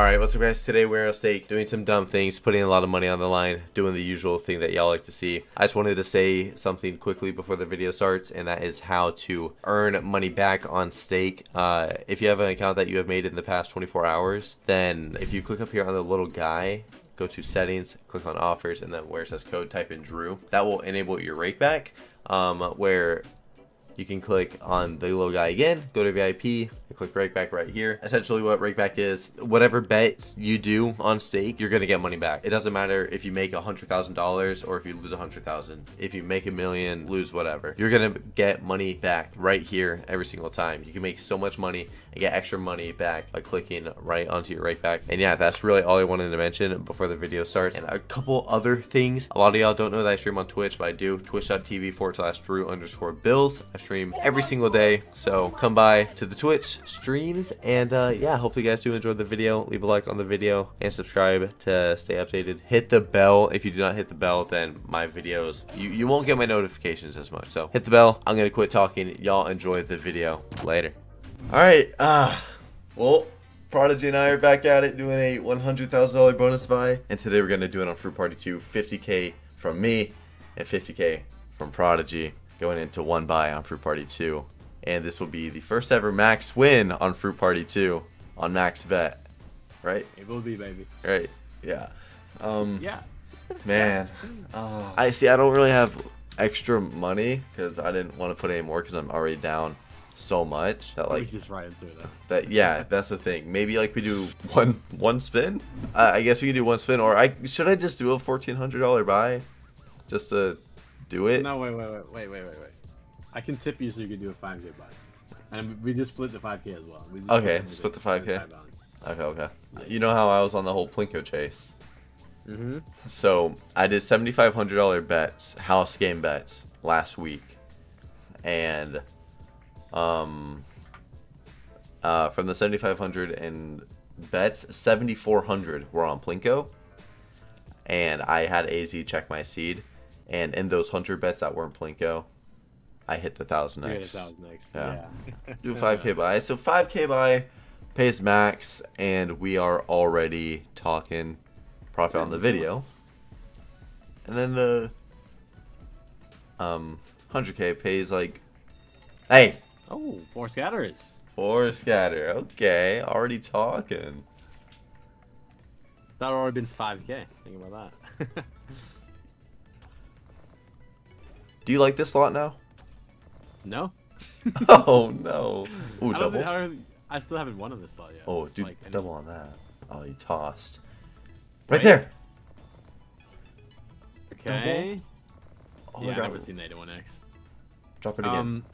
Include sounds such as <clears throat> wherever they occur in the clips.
Alright, what's up guys? Today we're at stake doing some dumb things, putting a lot of money on the line, doing the usual thing that y'all like to see. I just wanted to say something quickly before the video starts, and that is how to earn money back on stake. Uh, if you have an account that you have made in the past 24 hours, then if you click up here on the little guy, go to settings, click on offers, and then where it says code, type in Drew. That will enable your rake back, um, where you can click on the little guy again, go to VIP, click rakeback right here. Essentially what rakeback is, whatever bets you do on stake, you're gonna get money back. It doesn't matter if you make a $100,000 or if you lose a 100,000. If you make a million, lose whatever. You're gonna get money back right here every single time. You can make so much money and get extra money back by clicking right onto your rakeback. And yeah, that's really all I wanted to mention before the video starts. And a couple other things. A lot of y'all don't know that I stream on Twitch, but I do. Twitch.tv forward slash Drew underscore Bills. I stream every single day. So come by to the Twitch streams. And uh, yeah, hopefully you guys do enjoy the video. Leave a like on the video and subscribe to stay updated. Hit the bell. If you do not hit the bell, then my videos, you, you won't get my notifications as much. So hit the bell. I'm going to quit talking. Y'all enjoy the video. Later. Alright, uh, well, Prodigy and I are back at it doing a $100,000 bonus buy. And today we're going to do it on Fruit Party 2. 50k from me and 50k from Prodigy going into one buy on Fruit Party 2. And this will be the first ever max win on Fruit Party 2 on max bet. Right? It will be, baby. Right. Yeah. Um, Yeah. Man. <laughs> I see, I don't really have extra money because I didn't want to put any more because I'm already down so much that Like, like just into it, though. that yeah <laughs> that's the thing maybe like we do one one spin uh, i guess we can do one spin or i should i just do a $1400 buy just to do it No, wait, wait, wait, wait, wait, wait, wait. I can tip you so you can do a 5k buy. And we just split the 5k as well. We just Okay, it split the 5K. five okay okay you know how i was on the whole plinko chase Mhm. so i did $7500 bets house game bets last week and um uh from the 7500 and bets 7400 were on plinko and I had AZ check my seed, and in those hundred bets that weren't Plinko, I hit the thousand You get a X. thousand next. Yeah. Yeah. <laughs> Do five K <laughs> buy. So five K buy pays max, and we are already talking profit on the video. And then the um hundred K pays like, hey, Oh, four scatters. four scatter. Okay, already talking. That already been 5k. Think about that. <laughs> Do you like this slot now? no? <laughs> oh no. <laughs> Ooh, I, double. think, I, I still haven't won on this slot yet. Oh, dude, Like, double on that. Oh, you tossed. Right, Right? there. Okay. Oh, yeah, I've never seen the 81x. Drop it again. Um,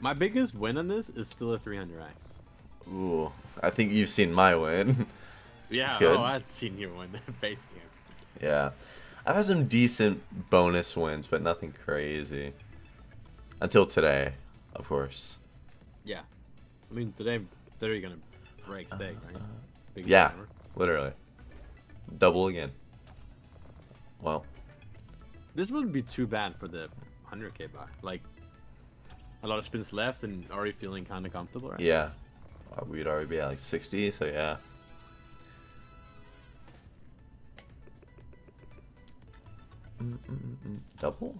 my biggest win on this is still a 300x. Ooh, I think you've seen my win. <laughs> Yeah, oh, I've seen your win <laughs> base game. yeah. I've had some decent bonus wins, but nothing crazy. Until today, of course. Yeah. I mean, today, today you're gonna break stake, right? Uh, yeah. Literally. Double again. Well, This wouldn't be too bad for the 100k buy. Like, a lot of spins left and already feeling kind of comfortable, right? yeah. Uh, We'd already be at like 60, so yeah. Mm, mm, mm, mm. Double?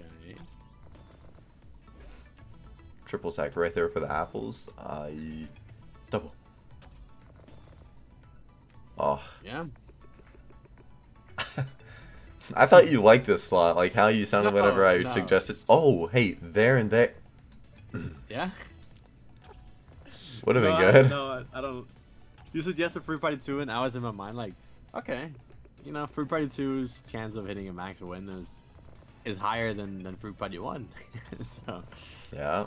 Okay. Triple sack right there for the apples. Uh, y- double. Oh, Yeah. I thought you liked this slot, like how you sounded No, whenever I no. suggested. Oh, hey, there and there <clears throat> Yeah. would have no, been I- good. no, I, I don't. You suggested Fruit Party 2, and I was in my mind like, okay, you know, Fruit Party 2's chance of hitting a max win is is higher than than Fruit Party 1. <laughs> so Yeah,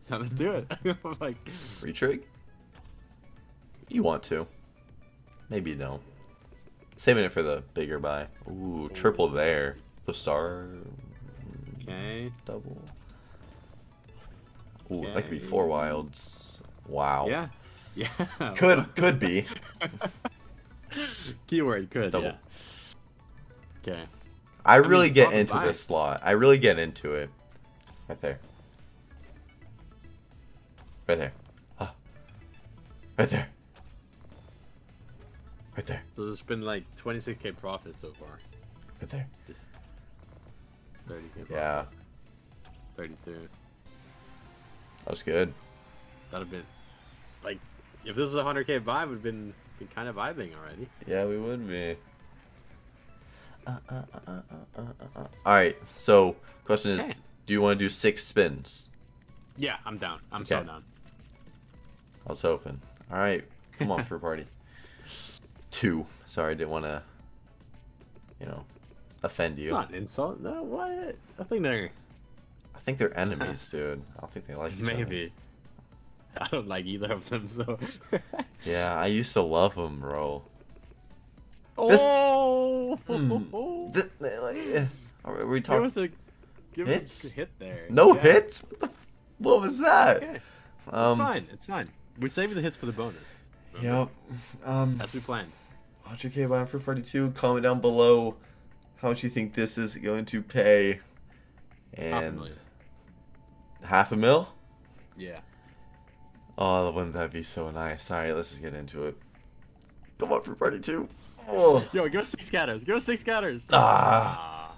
so let's do it. <laughs> like, retrig. You want to? Maybe no. Saving it for the bigger buy. Ooh, triple there. The star okay. double. Ooh, that could be four wilds. Wow. Yeah. <laughs> Yeah. Could could be. <laughs> Keyword could. Double. Yeah. Okay. I mean, really get into buy. this slot. I really get into it. Right there. Right there. Ah. Right there. Right there. So there's been like 26k profit so far. Right there. Just 30k. Profit. Yeah. 32. That was good. That'd have been like if this was a 100k vibe, would have been, been kind of vibing already. Yeah, we would be. Uh, uh, uh, uh, uh, uh, uh. All right. So, question is, Okay. do you want to do six spins? Yeah, I'm down. I'm so down. I was hoping. All right. Come on for a party. <laughs> Two. Sorry, I didn't want to, you know, offend you. Not an insult. No, what? I think they're I think they're enemies, <laughs> dude. I don't think they like each other. maybe. I don't like either of them, so. <laughs> Yeah, I used to love them, bro. This- oh! <laughs> Mm. Th- like, eh. Are we- we Give us a give Hits? us a hit there. No Yeah. hits? What, the, what was that? Okay. Um. fine. It's fine. We're saving the hits for the bonus. Yep. Um. As we planned. 100k buying Fruit Party two. Comment down below how much you think this is going to pay. Half a And half a mil? Yeah. Oh, wouldn't that be so nice? All right, let's just get into it. Come on Fruit Party two. Oh. <laughs> Yo, give us six scatters. Give us six scatters. Ah.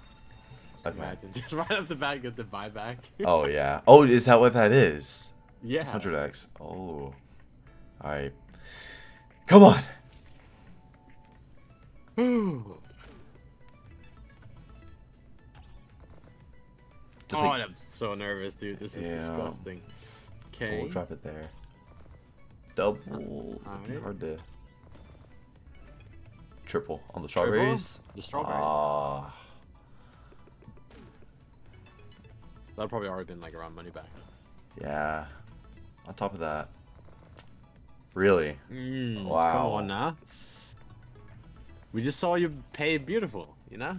Ah. Okay. Imagine <laughs> just right off the bat get the buyback. Oh yeah. Oh, is that what that is? yeah. 100x. Oh. All right. Come on. Ooh. Just oh, like, I'm so nervous, dude. This is Yeah. disgusting. oh, Okay. we'll drop it there. Double. It'd be hard to. Triple on the Triple? strawberries. The strawberry. Ah. That'd probably already been like around money back. yeah. On top of that. Really? Mm, Wow. Come on now. We just saw you pay beautiful, you know?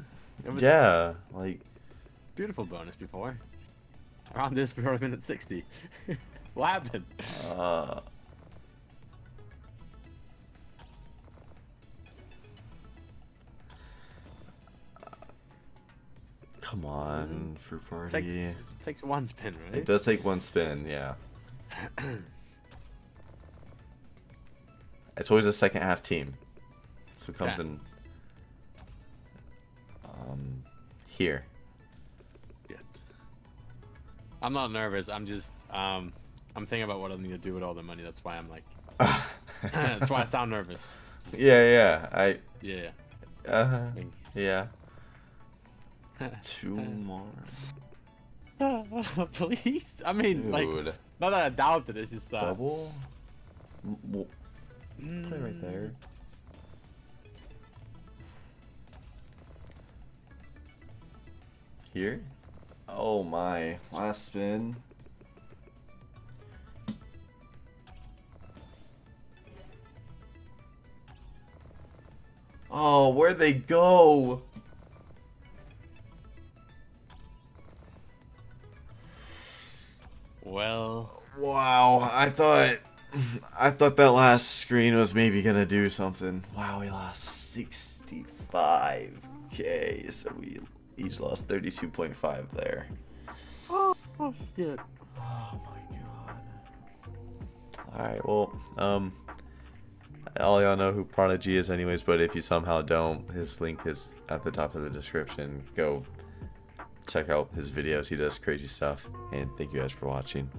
Yeah. Like. beautiful bonus before. Around this, we were been at 60. <laughs> what happened? Uh. Come on, fruit Takes, party. takes one spin, right? It does take one spin, yeah. <clears throat> It's always a second half team. So it comes Yeah. in um here. Good. I'm not nervous. I'm just um I'm thinking about what I need to do with all the money. That's why I'm like <laughs> that's why I sound nervous. yeah, yeah. I Yeah. Uh huh. yeah. <laughs> Two more. <laughs> Please. I mean, like, not that I doubt it. It's just uh, Double? Mm, it right there. Here? Oh my. Last spin. Oh, where'd they go? Well, Wow, I thought I thought that last screen was maybe gonna do something. Wow, we lost 65k, so we each lost 32.5 there. oh, oh shit. Oh my god. Alright, well, um all y'all know who Prodigy is anyways, but if you somehow don't, his link is at the top of the description. Go check out his videos, he does crazy stuff, and thank you guys for watching.